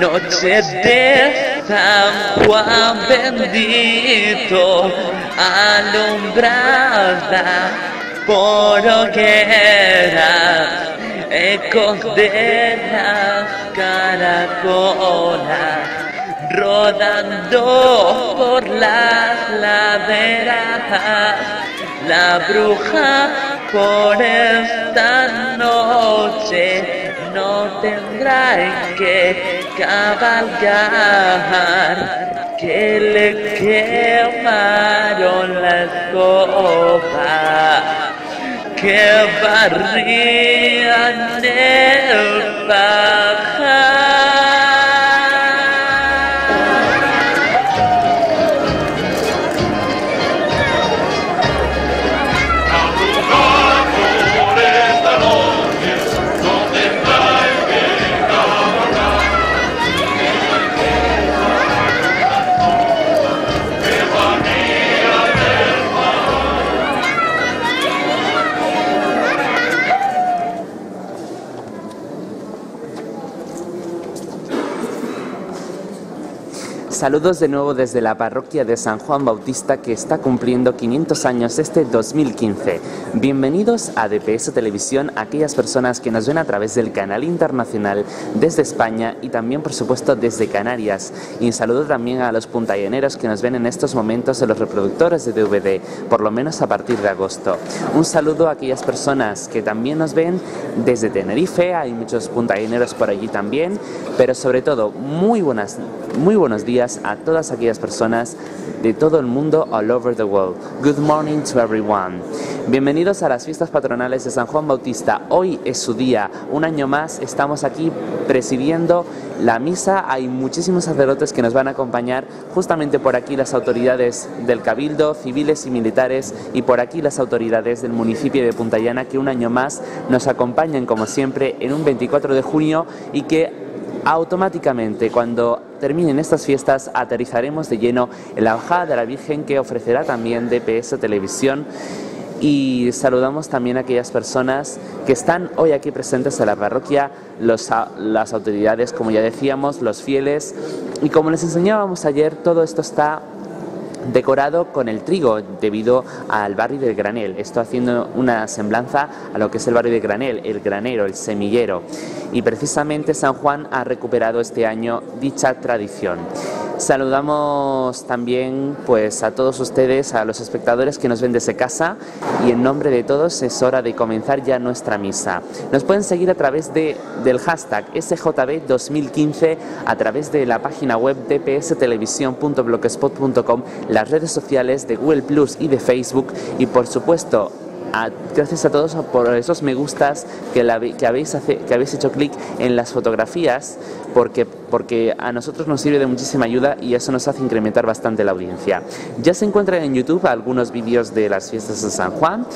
noche de San Juan bendito, alumbrada por hogueras, ecos de las caracolas, rodando por las laderas, la bruja por esta noche no tendrá en qué cabalgar, que le quemaron la escoba, que barrían Saludos de nuevo desde la parroquia de San Juan Bautista que está cumpliendo 500 años este 2015. Bienvenidos a DPS Televisión, aquellas personas que nos ven a través del canal internacional desde España y también por supuesto desde Canarias. Y saludo también a los puntallaneros que nos ven en estos momentos en los reproductores de DVD, por lo menos a partir de agosto. Un saludo a aquellas personas que también nos ven desde Tenerife, hay muchos puntallaneros por allí también, pero sobre todo muy buenas, muy buenos días a todas aquellas personas de todo el mundo all over the world. Good morning to everyone. Bienvenidos a las fiestas patronales de San Juan Bautista. Hoy es su día. Un año más estamos aquí presidiendo la misa. Hay muchísimos sacerdotes que nos van a acompañar. Justamente por aquí las autoridades del Cabildo, civiles y militares, y por aquí las autoridades del municipio de Punta Llana que un año más nos acompañan como siempre en un 24 de junio y que automáticamente cuando terminen estas fiestas aterrizaremos de lleno en la bajada de la Virgen que ofrecerá también DPS Televisión. Y saludamos también a aquellas personas que están hoy aquí presentes en la parroquia, las autoridades, como ya decíamos, los fieles. Y como les enseñábamos ayer, todo esto está decorado con el trigo debido al barrio del Granel. Esto haciendo una semblanza a lo que es el barrio de Granel, el granero, el semillero. Y precisamente San Juan ha recuperado este año dicha tradición. Saludamos también pues a todos ustedes, a los espectadores que nos ven desde casa y en nombre de todos es hora de comenzar ya nuestra misa. Nos pueden seguir a través de, del hashtag SJB2015, a través de la página web dpstelevisión.blogspot.com, las redes sociales de Google Plus y de Facebook y por supuesto a, gracias a todos por esos me gustas que, la, que, habéis, hace, que habéis hecho clic en las fotografías porque, porque a nosotros nos sirve de muchísima ayuda y eso nos hace incrementar bastante la audiencia. Ya se encuentran en YouTube algunos vídeos de las fiestas de San Juan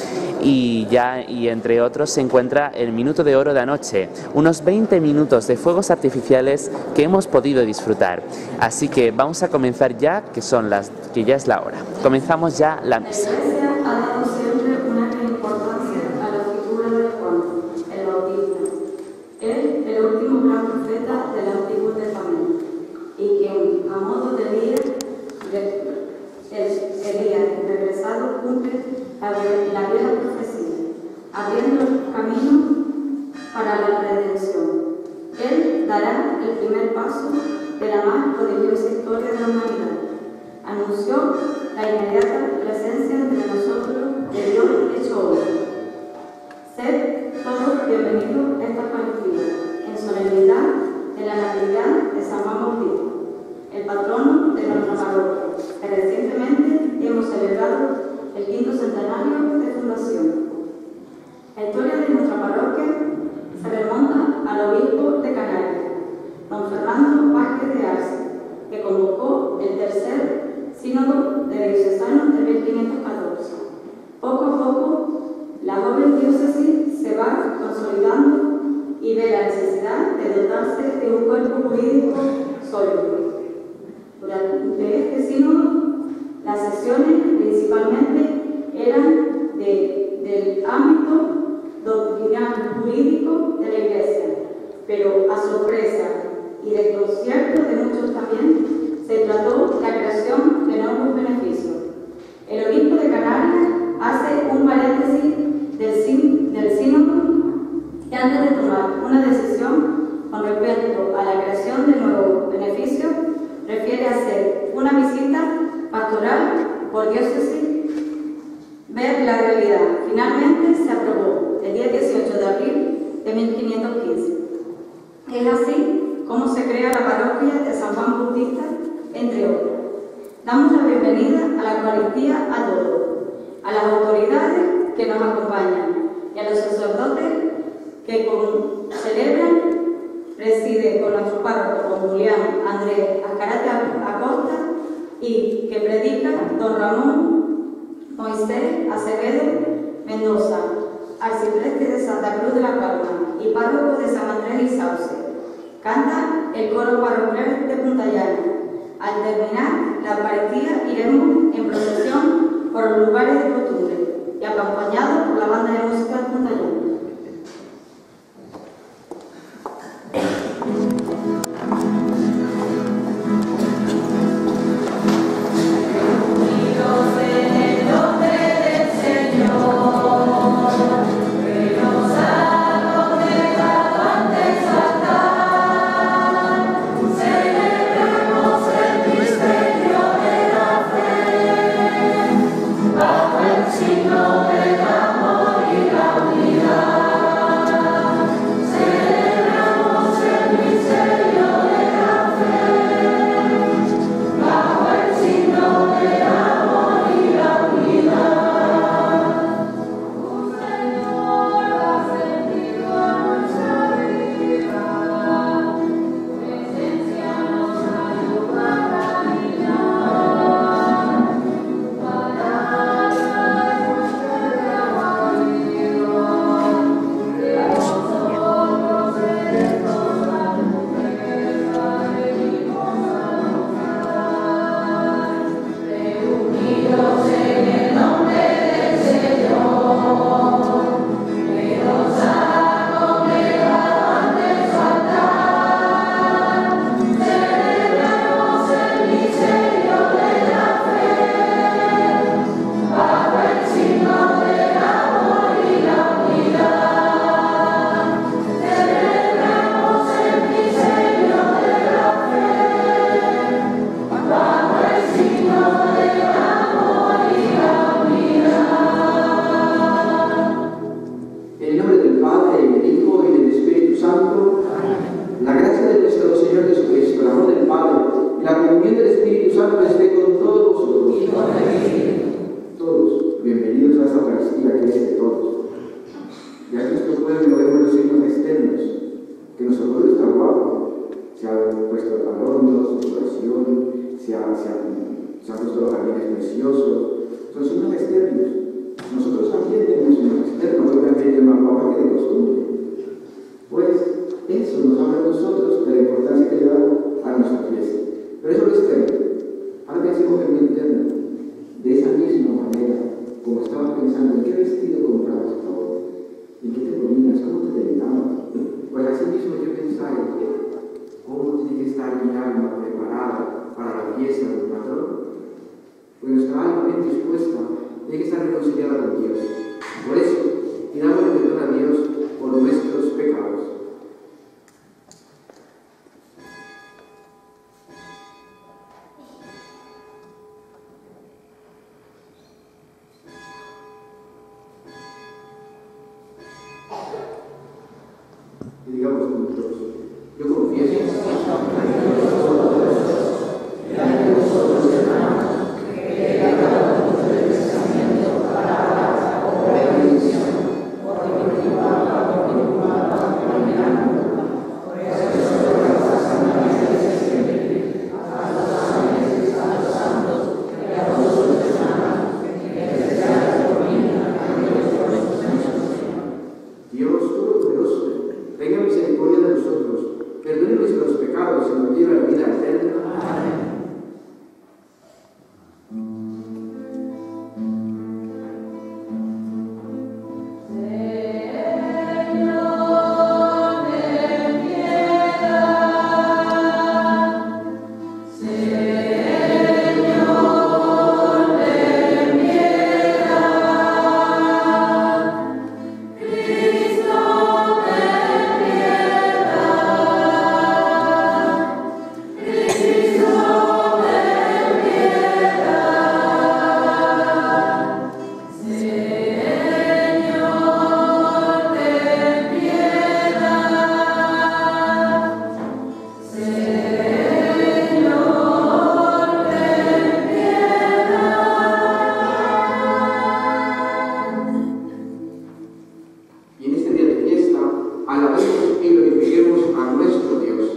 y ya y entre otros se encuentra el minuto de oro de anoche, unos 20 minutos de fuegos artificiales que hemos podido disfrutar. Así que vamos a comenzar ya, que son las que ya es la hora. Comenzamos ya la misa. de la palabra. las sesiones principalmente eran del ámbito doctrinal jurídico de la Iglesia, pero a sorpresa y desconcierto de muchos también, se trató la creación de nuevos beneficios. El obispo de Canarias hace un paréntesis ver la realidad. Finalmente se aprobó el día 18 de abril de 1515. Es así como se crea la parroquia de San Juan Bautista, entre otras. Damos la bienvenida a la Eucaristía a todos, a las autoridades que nos acompañan y a los sacerdotes que con- celebran, preside con nuestro párroco, don Julián Andrés Azcarate Acosta, y que predica don Ramón Moisés Acevedo Mendoza, arcipreste de Santa Cruz de la Palma y párroco de San Andrés y Sauce. Canta el coro parroquial de Punta Llana. Al terminar la Eucaristía iremos en procesión por los lugares de costumbre y acompañados por la banda de música de Punta Llana. Como estaba pensando, ¿en qué vestido comprabas ahora? ¿En qué te ponías? ¿Cómo te peinabas? Pues así mismo yo pensaba, ¿cómo tiene que estar mi alma preparada para la fiesta del patrón? Pues nuestra alma bien dispuesta tiene que estar reconciliada con Dios. Por eso, pidámosle perdón a Dios por nuestros pecados. 手是有个乳液 y lo glorifiquemos a nuestro Dios.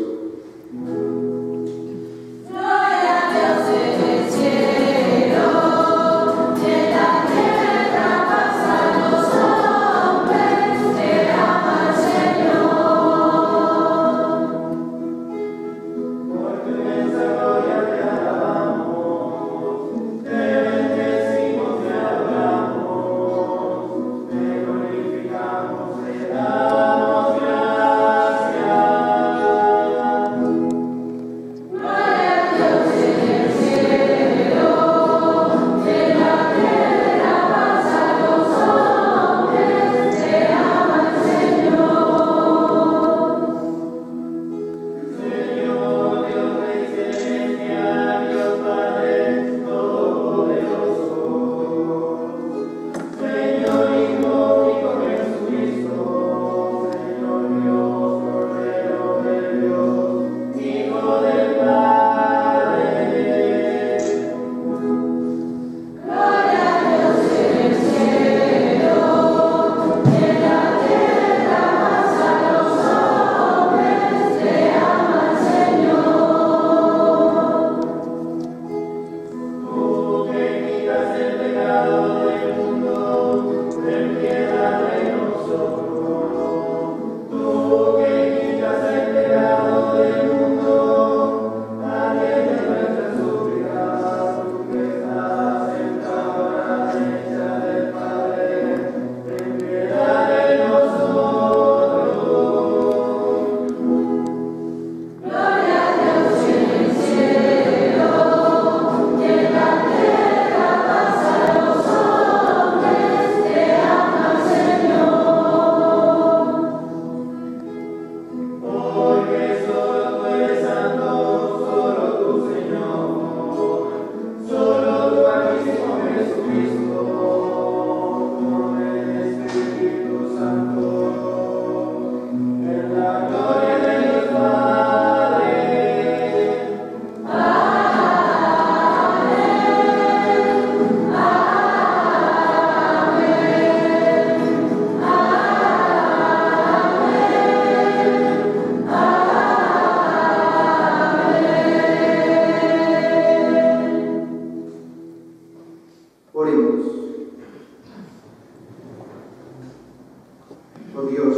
Dios,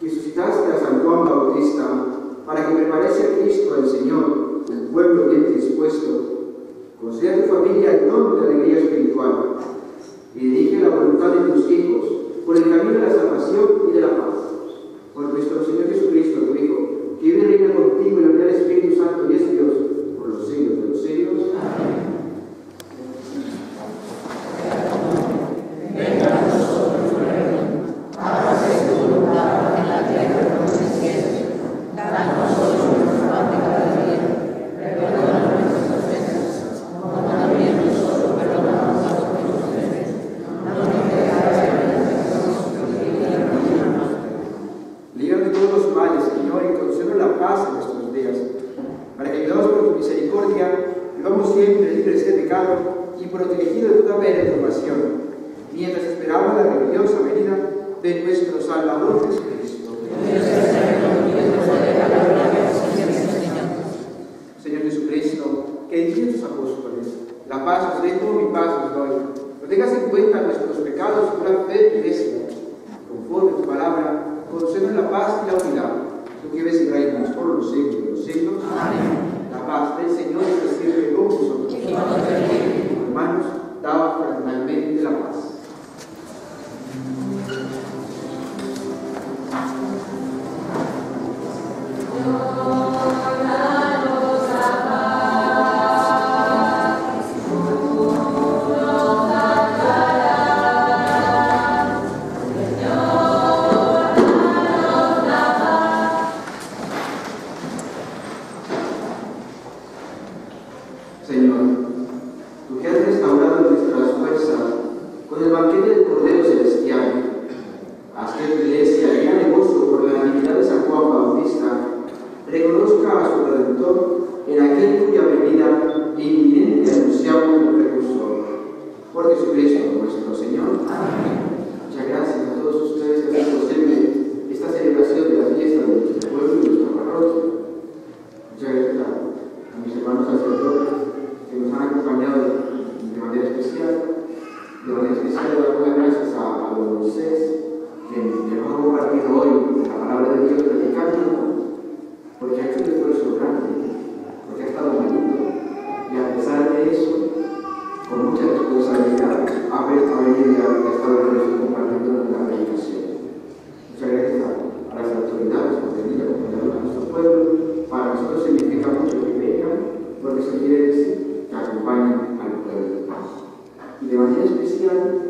que suscitaste a San Juan Bautista para que preparase a Cristo el Señor, el pueblo bien dispuesto, concede a tu familia el don de alegría espiritual y dirige la voluntad de tus hijos por el camino de la salvación y de la paz. 음. in a pesar de eso, con mucha responsabilidad, haber, haber llegado a esta reunión compartiendo nuestra meditación. Muchas gracias a, las autoridades que han acompañado a nuestro pueblo. Para nosotros significa mucho que vengan, porque eso quiere decir que acompañen al pueblo. Y de manera especial,